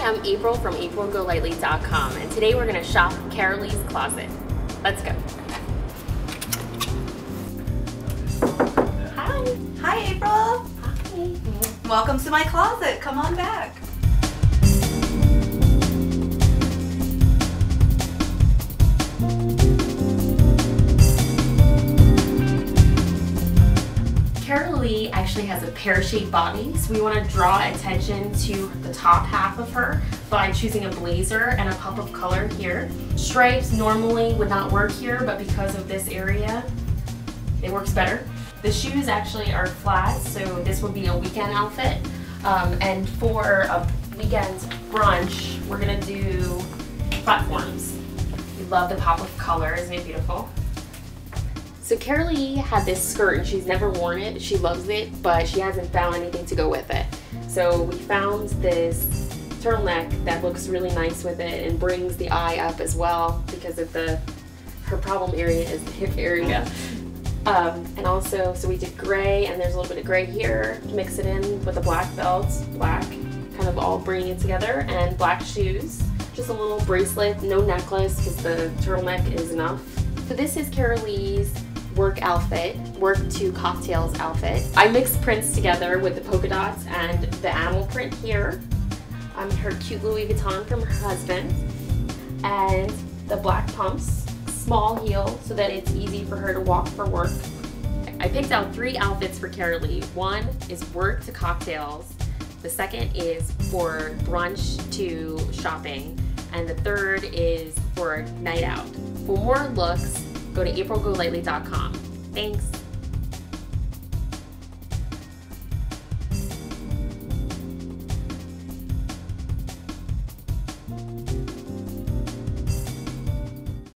I'm April from aprilgolightly.com and today we're gonna shop Karalee's Closet. Let's go. Hi. Hi, April. Hi. Welcome to my closet. Come on back. Karalee actually has a pear-shaped body, so we want to draw attention to the top half of her by choosing a blazer and a pop of color here. Stripes normally would not work here, but because of this area, it works better. The shoes actually are flat, so this would be a weekend outfit. Um, and for a weekend brunch, we're gonna do platforms. We love the pop of color, isn't it beautiful? So Karalee had this skirt and she's never worn it. She loves it, but she hasn't found anything to go with it. So we found this turtleneck that looks really nice with it and brings the eye up as well because of the her problem area is the hip area. Um, and also, so we did gray and there's a little bit of gray here. Mix it in with the black belt, black, kind of all bringing it together, and black shoes. Just a little bracelet, no necklace because the turtleneck is enough. So this is Karalee's work outfit, work to cocktails outfit. I mixed prints together with the polka dots and the animal print here. Um, her cute Louis Vuitton from her husband. And the black pumps, small heel so that it's easy for her to walk for work. I picked out three outfits for Karalee. One is work to cocktails. The second is for brunch to shopping. And the third is for night out. For more looks, go to aprilgolightly.com. Thanks.